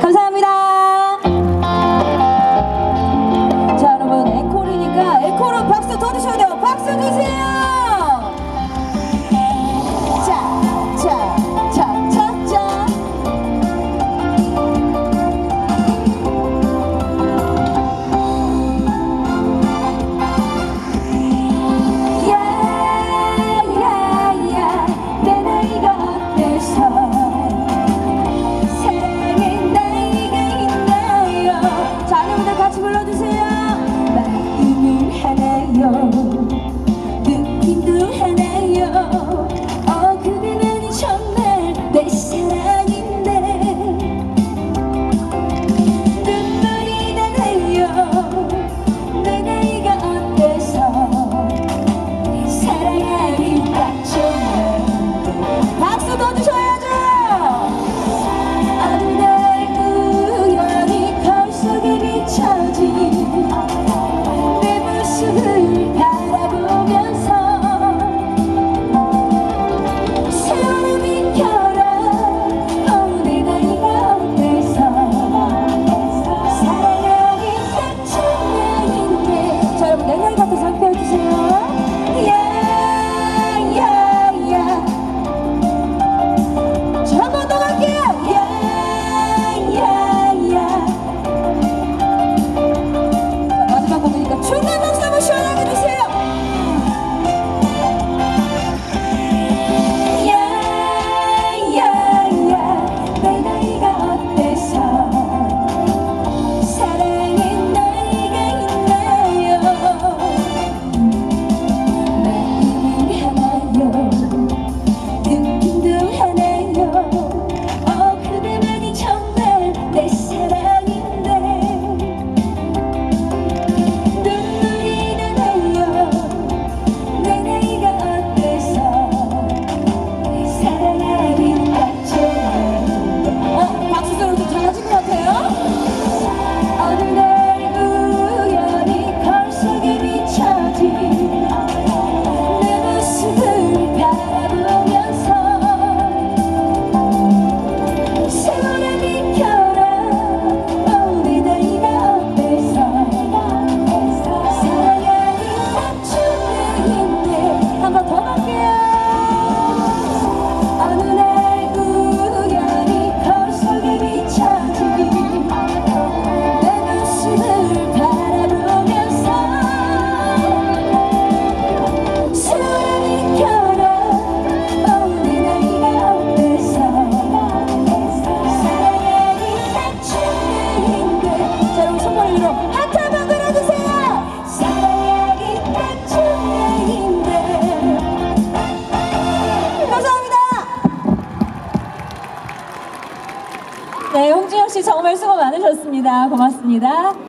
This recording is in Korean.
감사합니다. 자 여러분 앵콜이니까 앵콜은 박수 더 주셔야 돼요. 박수 주세요. 네, 홍진영 씨 정말 수고 많으셨습니다. 고맙습니다.